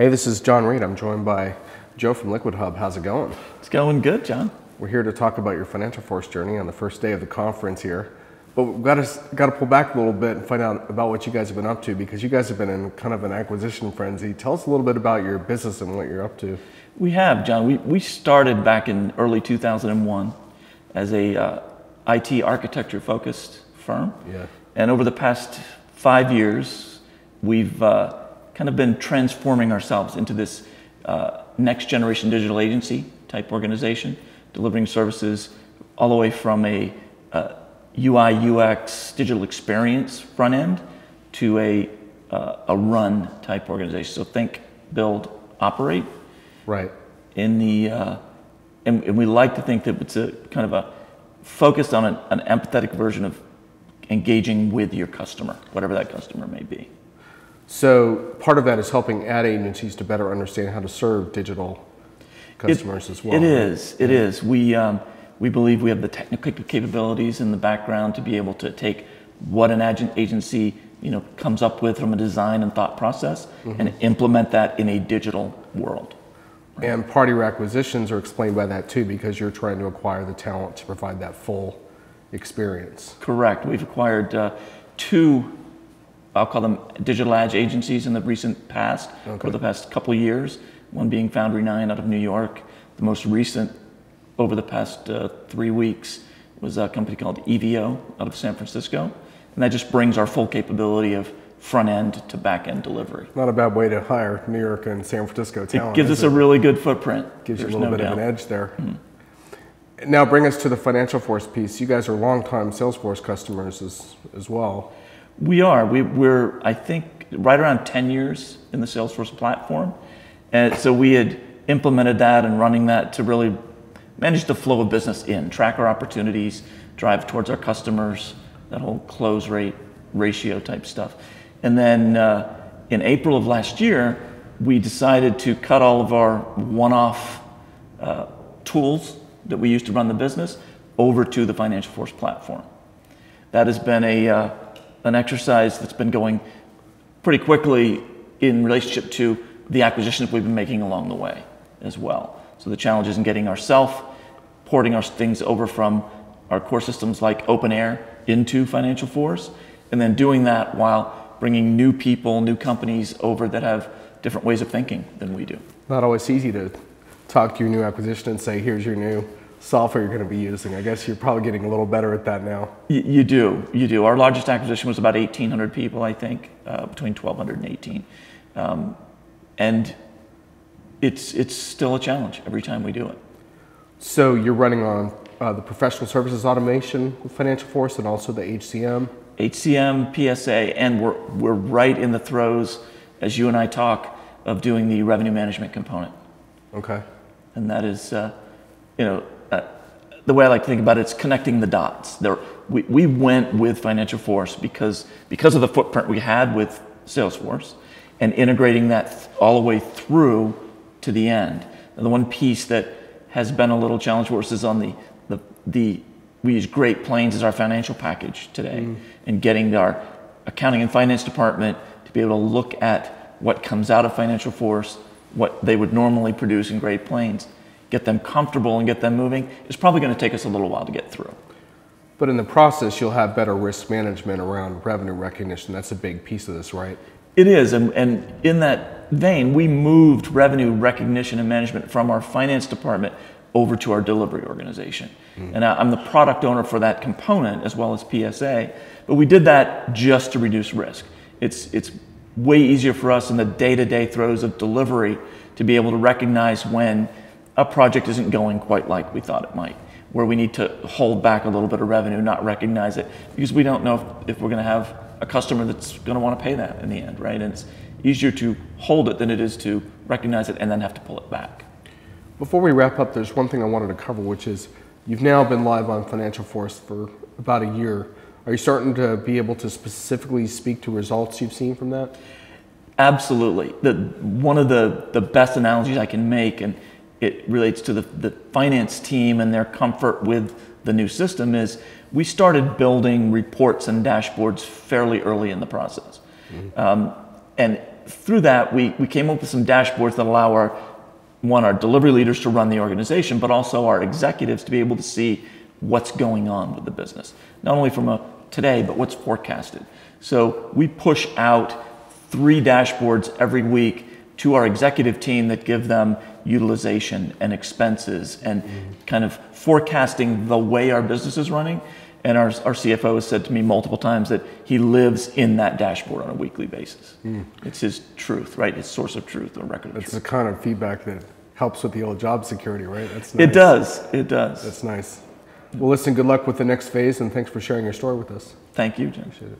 Hey, this is Jon Reed. I'm joined by Joe from Liquid Hub. How's it going? It's going good, Jon. We're here to talk about your FinancialForce journey on the first day of the conference here. But we've got to, got to pull back a little bit and find out about what you guys have been up to because you guys have been in kind of an acquisition frenzy. Tell us a little bit about your business and what you're up to. We have, Jon. We, we started back in early 2001 as a uh, IT architecture focused firm. Yeah. And over the past five years, we've uh, kind of been transforming ourselves into this uh, next generation digital agency type organization, delivering services all the way from a UI UX digital experience front end to a, uh, a run type organization. So think, build, operate. Right. In the, uh, and, and, we like to think that it's a kind of a focused on an, an empathetic version of engaging with your customer, whatever that customer may be. So part of that is helping ad agencies to better understand how to serve digital customers it, as well. It is. It is. We um, we believe we have the technical capabilities in the background to be able to take what an agency you know comes up with from a design and thought process mm-hmm. and implement that in a digital world. Right? And party acquisitions are explained by that too, because you're trying to acquire the talent to provide that full experience. Correct. We've acquired uh, two, I'll call them digital ad agencies in the recent past, okay. over the past couple of years. One being Foundry Nine out of New York. The most recent over the past uh, three weeks was a company called EVO out of San Francisco. And that just brings our full capability of front end to back end delivery. Not a bad way to hire New York and San Francisco talent. It gives us it? a really good footprint. Gives There's you a little no bit doubt. of an edge there. Mm. Now bring us to the FinancialForce piece. You guys are longtime Salesforce customers as, as well. We are. We, we're, I think, right around 10 years in the Salesforce platform. And so we had implemented that and running that to really manage the flow of business in, track our opportunities, drive towards our customers, that whole close rate ratio type stuff. And then uh, in April of last year, we decided to cut all of our one off uh, tools that we used to run the business over to the FinancialForce platform. That has been a, uh, an exercise that's been going pretty quickly in relationship to the acquisitions we've been making along the way as well. So the challenge is in getting ourselves porting our things over from our core systems like OpenAir into FinancialForce, and then doing that while bringing new people, new companies over that have different ways of thinking than we do. Not always easy to talk to your new acquisition and say, here's your new software you're going to be using. I guess you're probably getting a little better at that now. Y- you do, you do. Our largest acquisition was about 1,800 people, I think, uh, between 1,200 and 18. Um, and it's, it's still a challenge every time we do it. So you're running on uh, the professional services automation with FinancialForce and also the HCM? HCM, PSA, and we're, we're right in the throes, as you and I talk, of doing the revenue management component. Okay. And that is, uh, you know, uh, the way I like to think about it, it's connecting the dots. There, we, we went with FinancialForce because, because of the footprint we had with Salesforce and integrating that all the way through to the end. And the one piece that has been a little challenge for us is on the, the, the we use Great Plains as our financial package today mm. and getting our accounting and finance department to be able to look at what comes out of FinancialForce, what they would normally produce in Great Plains, get them comfortable and get them moving. It's probably going to take us a little while to get through. But in the process, you'll have better risk management around revenue recognition. That's a big piece of this, right? It is. And, and in that vein, we moved revenue recognition and management from our finance department over to our delivery organization. Mm. And I'm the product owner for that component as well as PSA. But we did that just to reduce risk. It's, it's way easier for us in the day to day throes of delivery to be able to recognize when a project isn't going quite like we thought it might, where we need to hold back a little bit of revenue, not recognize it, because we don't know if, if we're going to have a customer that's going to want to pay that in the end, right? And it's, easier to hold it than it is to recognize it and then have to pull it back. Before we wrap up, there's one thing I wanted to cover, which is you've now been live on FinancialForce for about a year. Are you starting to be able to specifically speak to results you've seen from that? Absolutely. The, one of the, the best analogies I can make, and it relates to the, the finance team and their comfort with the new system, is we started building reports and dashboards fairly early in the process. Mm-hmm. Um, and through that, we, we came up with some dashboards that allow our one, our delivery leaders to run the organization, but also our executives to be able to see what's going on with the business. Not only from a today, but what's forecasted. So we push out three dashboards every week to our executive team that give them utilization and expenses and kind of forecasting the way our business is running. And our, our CFO has said to me multiple times that he lives in that dashboard on a weekly basis. Hmm. It's his truth, right? His source of truth or record of It's the kind of feedback that helps with the old job security, right? That's nice. It does. It does. That's nice. Well, listen, good luck with the next phase, and thanks for sharing your story with us. Thank you, Jim. Appreciate it.